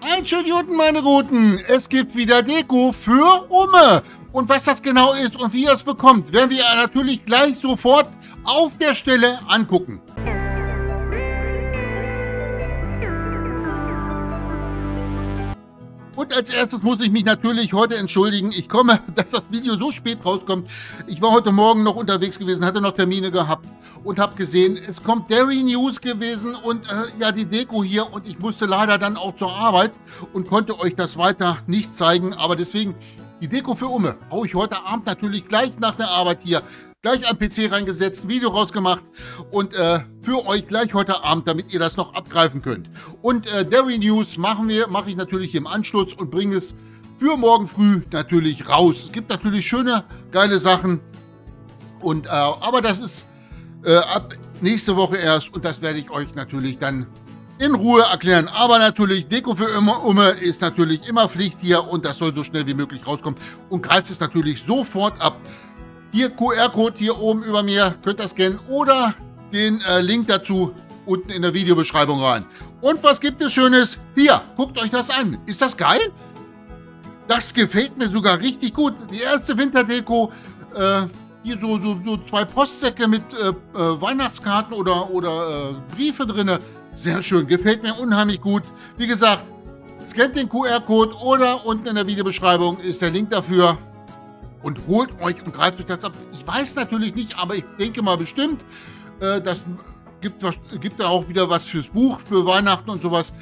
Ein schönen guten, meine Guten. Es gibt wieder Deko für Umme. Und was das genau ist und wie ihr es bekommt, werden wir natürlich gleich sofort auf der Stelle angucken. Und als erstes muss ich mich natürlich heute entschuldigen. Ich komme, dass das Video so spät rauskommt. Ich war heute Morgen noch unterwegs gewesen, hatte noch Termine gehabt und habe gesehen, es kommt Dairy News gewesen und äh, ja, die Deko hier. Und ich musste leider dann auch zur Arbeit und konnte euch das weiter nicht zeigen. Aber deswegen, die Deko für Umme, haue ich heute Abend natürlich gleich nach der Arbeit hier gleich am PC reingesetzt, Video rausgemacht und äh, für euch gleich heute Abend, damit ihr das noch abgreifen könnt. Und äh, Dairy News machen wir, mache ich natürlich im Anschluss und bringe es für morgen früh natürlich raus. Es gibt natürlich schöne, geile Sachen. Und, äh, aber das ist äh, ab nächste Woche erst und das werde ich euch natürlich dann in Ruhe erklären. Aber natürlich, Deko für immer Umme ist natürlich immer Pflicht hier und das soll so schnell wie möglich rauskommen. Und greift es natürlich sofort ab. Hier QR-Code hier oben über mir, könnt ihr scannen oder den äh, Link dazu unten in der Videobeschreibung rein. Und was gibt es Schönes? Hier, guckt euch das an. Ist das geil? Das gefällt mir sogar richtig gut. Die erste Winterdeko, äh, hier so, so, so zwei Postsäcke mit äh, äh, Weihnachtskarten oder, oder äh, Briefe drin. Sehr schön, gefällt mir unheimlich gut. Wie gesagt, scannt den QR-Code oder unten in der Videobeschreibung ist der Link dafür und holt euch und greift euch das ab. Ich weiß natürlich nicht, aber ich denke mal bestimmt, äh, das gibt, was, gibt da auch wieder was fürs Buch, für Weihnachten und sowas.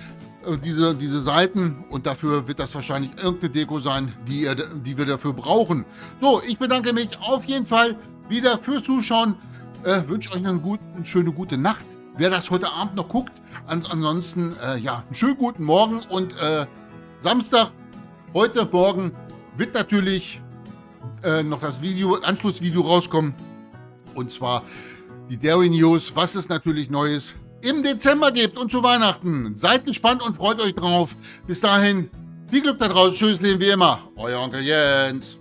Äh, diese, diese Seiten und dafür wird das wahrscheinlich irgendeine Deko sein, die, ihr, die wir dafür brauchen. So, ich bedanke mich auf jeden Fall wieder fürs Zuschauen. Äh, wünsche euch eine, gute, eine schöne gute Nacht. Wer das heute Abend noch guckt, an, ansonsten äh, ja, einen schönen guten Morgen und äh, Samstag, heute Morgen wird natürlich äh, noch das Video, Anschlussvideo rauskommen. Und zwar die Dairy News, was es natürlich Neues im Dezember gibt und zu Weihnachten. Seid gespannt und freut euch drauf. Bis dahin, viel Glück da draußen. Tschüss, Leben wie immer. Euer Onkel Jens.